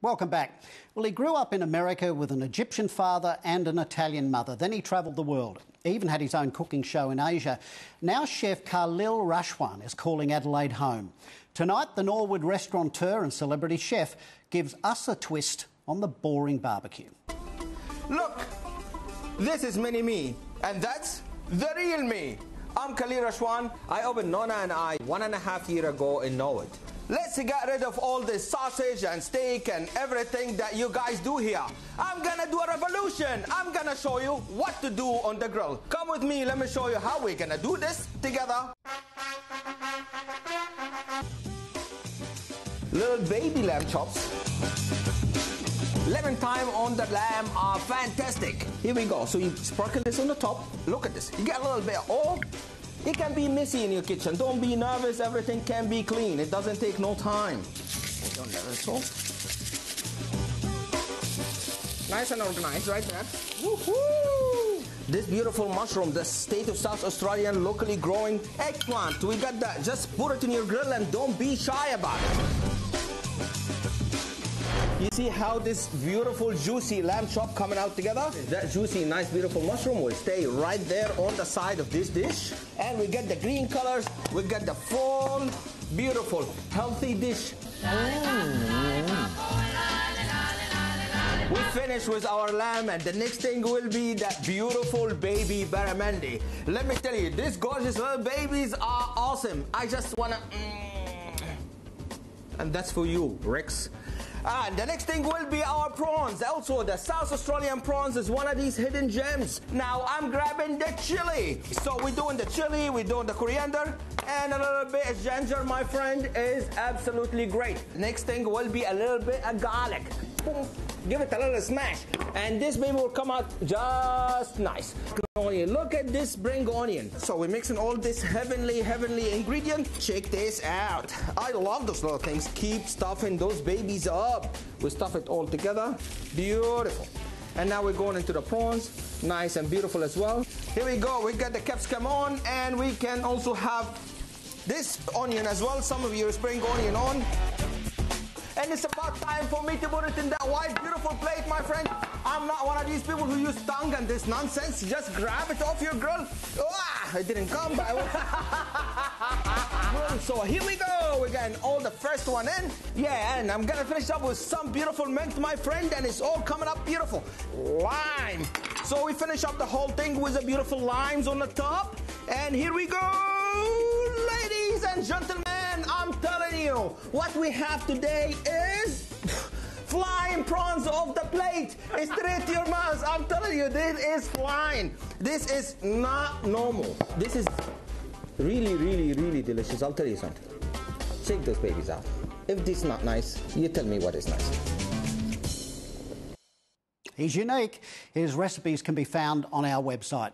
Welcome back. Well, he grew up in America with an Egyptian father and an Italian mother. Then he travelled the world. He even had his own cooking show in Asia. Now, chef Khalil Rashwan is calling Adelaide home. Tonight, the Norwood restaurateur and celebrity chef gives us a twist on the boring barbecue. Look, this is mini me, and that's the real me. I'm Khalil Rashwan. I opened Nona and I one and a half year ago in Norwood. Let's get rid of all this sausage and steak and everything that you guys do here. I'm gonna do a revolution. I'm gonna show you what to do on the grill. Come with me, let me show you how we're gonna do this together. Little baby lamb chops. Lemon thyme on the lamb are fantastic. Here we go. So you sprinkle this on the top. Look at this. You get a little bit of oil. It can be messy in your kitchen. Don't be nervous. Everything can be clean. It doesn't take no time. Don't let it so. Nice and organized right there. Woohoo! This beautiful mushroom, the state of South Australian locally growing eggplant. We got that. Just put it in your grill and don't be shy about it. You see how this beautiful juicy lamb chop coming out together? That juicy, nice, beautiful mushroom will stay right there on the side of this dish. And we get the green colors. We get the full, beautiful, healthy dish. Mm. We finish with our lamb and the next thing will be that beautiful baby barramundi. Let me tell you, these gorgeous little babies are awesome. I just wanna... Mm. And that's for you, Rex. And the next thing will be our prawns. Also, the South Australian prawns is one of these hidden gems. Now, I'm grabbing the chili. So we're doing the chili, we're doing the coriander, and a little bit of ginger, my friend, is absolutely great. Next thing will be a little bit of garlic. Boom. Give it a little smash. And this baby will come out just nice. Onion. Look at this spring onion. So we're mixing all this heavenly, heavenly ingredient. Check this out. I love those little things. Keep stuffing those babies up. We stuff it all together. Beautiful. And now we're going into the prawns. Nice and beautiful as well. Here we go. We got the capsicum on and we can also have this onion as well. Some of you spring onion on. And it's about time for me to put it in that white, beautiful these people who use tongue and this nonsense. Just grab it off your girl. Ah, it didn't come, but I will. so here we go. We're getting all the first one in. Yeah, and I'm gonna finish up with some beautiful mint, my friend, and it's all coming up beautiful. Lime. So we finish up the whole thing with the beautiful limes on the top. And here we go, ladies and gentlemen. I'm telling you, what we have today is flying prawns off the plate straight to your mouth. I'm telling you, this is flying. This is not normal. This is really, really, really delicious. I'll tell you something. Check those babies out. If this is not nice, you tell me what is nice. He's unique. His recipes can be found on our website.